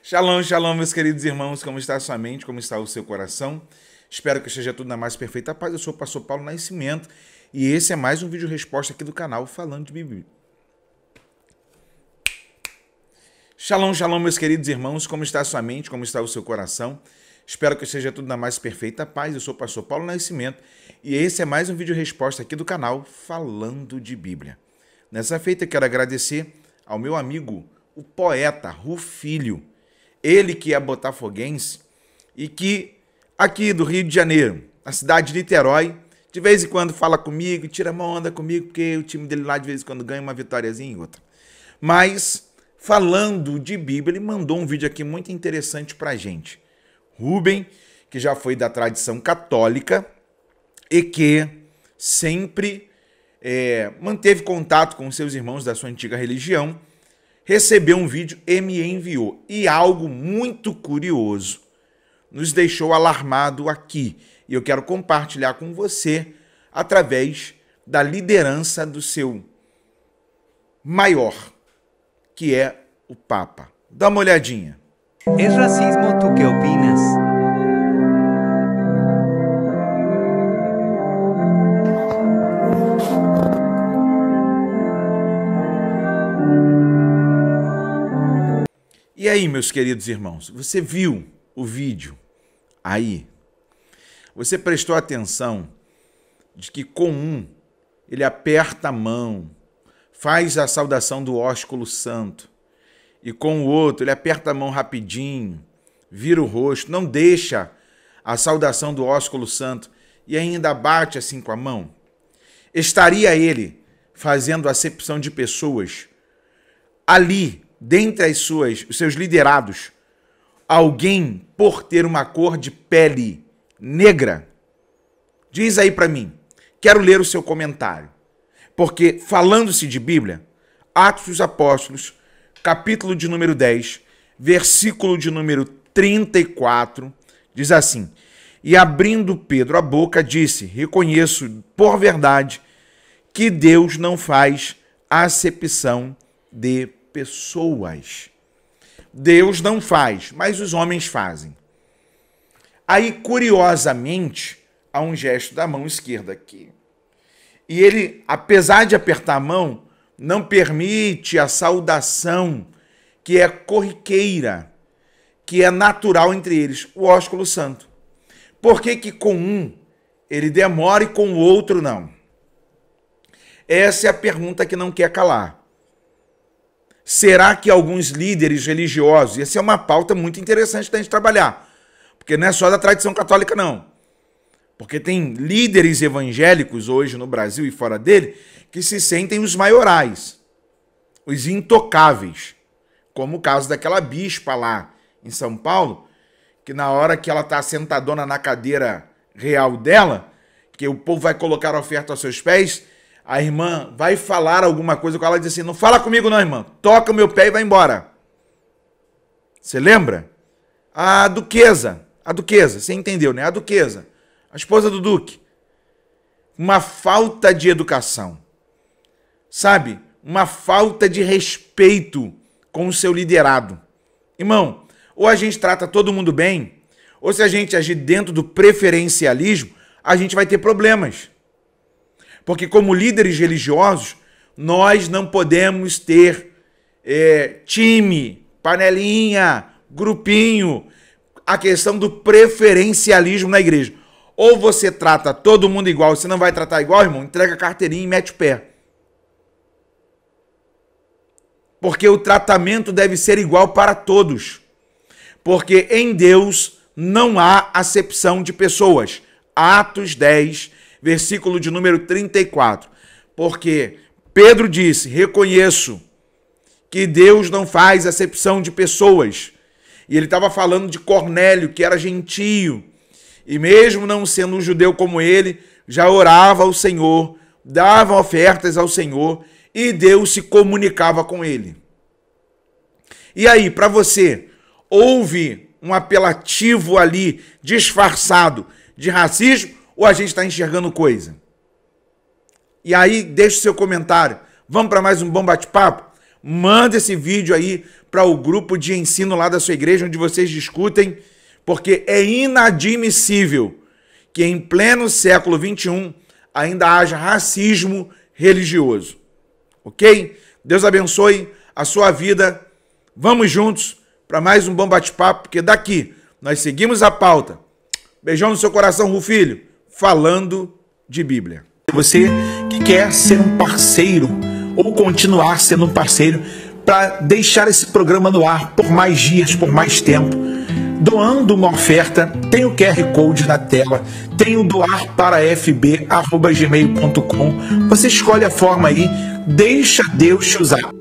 Shalom, shalom, meus queridos irmãos, como está a sua mente, como está o seu coração? Espero que esteja tudo na mais perfeita paz. Eu sou o pastor Paulo Nascimento e esse é mais um vídeo resposta aqui do canal falando de Bíblia. Shalom, shalom, meus queridos irmãos, como está a sua mente, como está o seu coração? Espero que esteja tudo na mais perfeita paz. Eu sou o pastor Paulo Nascimento e esse é mais um vídeo resposta aqui do canal falando de Bíblia. Nessa feita eu quero agradecer ao meu amigo, o poeta Rufilho, ele que é botafoguense e que aqui do Rio de Janeiro, na cidade de Niterói, de vez em quando fala comigo, tira uma onda comigo, porque o time dele lá de vez em quando ganha uma vitóriazinha e outra. Mas falando de Bíblia, ele mandou um vídeo aqui muito interessante pra gente. Rubem, que já foi da tradição católica e que sempre é, manteve contato com seus irmãos da sua antiga religião, recebeu um vídeo e me enviou. E algo muito curioso nos deixou alarmado aqui. E eu quero compartilhar com você através da liderança do seu maior, que é o Papa. Dá uma olhadinha. É racismo, tu que opinas? E aí, meus queridos irmãos, você viu o vídeo aí? Você prestou atenção de que com um ele aperta a mão, faz a saudação do ósculo santo, e com o outro ele aperta a mão rapidinho, vira o rosto, não deixa a saudação do ósculo santo e ainda bate assim com a mão? Estaria ele fazendo acepção de pessoas ali, dentre as suas, os seus liderados, alguém por ter uma cor de pele negra? Diz aí para mim. Quero ler o seu comentário. Porque falando-se de Bíblia, Atos dos Apóstolos, capítulo de número 10, versículo de número 34, diz assim: E abrindo Pedro a boca, disse: Reconheço por verdade que Deus não faz acepção de pessoas. Deus não faz, mas os homens fazem. Aí, curiosamente, há um gesto da mão esquerda aqui. E ele, apesar de apertar a mão, não permite a saudação que é corriqueira, que é natural entre eles, o ósculo santo. Por que, que com um ele demora e com o outro não? Essa é a pergunta que não quer calar. Será que alguns líderes religiosos, e essa é uma pauta muito interessante da gente trabalhar, porque não é só da tradição católica, não. Porque tem líderes evangélicos hoje no Brasil e fora dele que se sentem os maiorais, os intocáveis, como o caso daquela bispa lá em São Paulo, que na hora que ela está sentadona na cadeira real dela, que o povo vai colocar a oferta aos seus pés, a irmã vai falar alguma coisa com ela e diz assim: Não fala comigo, não, irmã. Toca o meu pé e vai embora. Você lembra? A duquesa. A duquesa, você entendeu, né? A duquesa. A esposa do duque. Uma falta de educação. Sabe? Uma falta de respeito com o seu liderado. Irmão, ou a gente trata todo mundo bem, ou se a gente agir dentro do preferencialismo, a gente vai ter problemas. Porque, como líderes religiosos, nós não podemos ter é, time, panelinha, grupinho, a questão do preferencialismo na igreja. Ou você trata todo mundo igual, você não vai tratar igual, irmão, entrega a carteirinha e mete o pé. Porque o tratamento deve ser igual para todos. Porque em Deus não há acepção de pessoas. Atos 10, versículo de número 34. Porque Pedro disse: Reconheço que Deus não faz acepção de pessoas. E ele estava falando de Cornélio, que era gentio, e mesmo não sendo um judeu como ele, já orava ao Senhor, dava ofertas ao Senhor, e Deus se comunicava com ele. E aí, para você, houve um apelativo ali disfarçado de racismo ou a gente está enxergando coisa? E aí, deixe seu comentário. Vamos para mais um bom bate-papo? Manda esse vídeo aí para o grupo de ensino lá da sua igreja, onde vocês discutem, porque é inadmissível que em pleno século XXI ainda haja racismo religioso. Ok? Deus abençoe a sua vida. Vamos juntos para mais um bom bate-papo, porque daqui nós seguimos a pauta. Beijão no seu coração, Rufilho, falando de Bíblia. Você que quer ser um parceiro ou continuar sendo um parceiro para deixar esse programa no ar por mais dias, por mais tempo, doando uma oferta, tem o QR Code na tela, tem o doar para fb@gmail.com. Você escolhe a forma aí, deixa Deus te usar.